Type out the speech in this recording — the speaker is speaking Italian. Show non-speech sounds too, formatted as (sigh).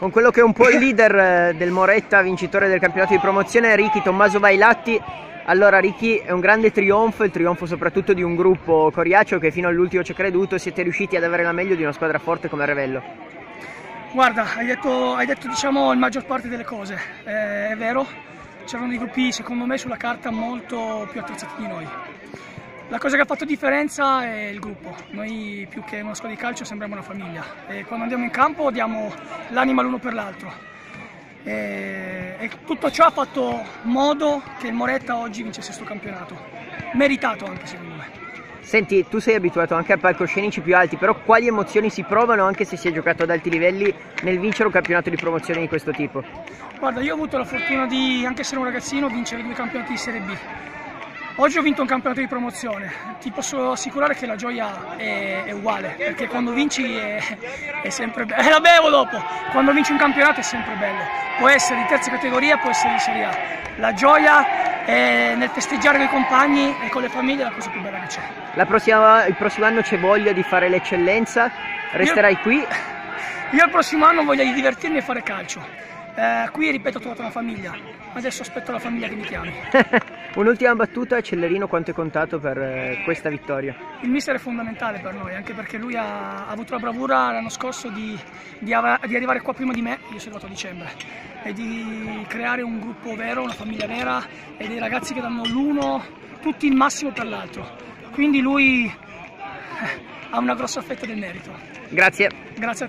con quello che è un po' il leader eh, del Moretta, vincitore del campionato di promozione, Ricky Tommaso Bailatti. Allora Ricky è un grande trionfo, il trionfo soprattutto di un gruppo coriaceo che fino all'ultimo ci ha creduto, siete riusciti ad avere la meglio di una squadra forte come Revello. Guarda, hai detto, hai detto diciamo, la maggior parte delle cose, eh, è vero, c'erano dei gruppi secondo me sulla carta molto più attrezzati di noi. La cosa che ha fatto differenza è il gruppo, noi più che una squadra di calcio sembriamo una famiglia. E quando andiamo in campo diamo l'anima l'uno per l'altro. E, e, tutto ciò ha fatto modo che il Moretta oggi vincesse questo campionato, meritato anche secondo me. Senti, tu sei abituato anche a palcoscenici più alti, però quali emozioni si provano anche se si è giocato ad alti livelli nel vincere un campionato di promozione di questo tipo? Guarda, io ho avuto la fortuna di, anche essere un ragazzino, vincere due campionati di Serie B Oggi ho vinto un campionato di promozione, ti posso assicurare che la gioia è, è uguale, perché quando vinci è, è sempre bello, (laughs) eh, la bevo dopo, quando vinci un campionato è sempre bello, può essere di terza categoria, può essere di Serie A, la gioia è nel festeggiare con i compagni e con le famiglie è la cosa più bella che c'è. Prossima, il prossimo anno c'è voglia di fare l'eccellenza, resterai io, qui? (laughs) Io il prossimo anno ho voglia di divertirmi e fare calcio, eh, qui ripeto ho trovato una famiglia, adesso aspetto la famiglia che mi chiami. (laughs) Un'ultima battuta, Cellerino quanto è contato per eh, questa vittoria? Il mister è fondamentale per noi, anche perché lui ha, avuto la bravura l'anno scorso di, di, di, arrivare qua prima di me, io sono arrivato a dicembre, e di creare un gruppo vero, una famiglia vera e dei ragazzi che danno l'uno tutti il massimo per l'altro. Quindi lui eh, ha una grossa fetta del merito. Grazie. Grazie a te.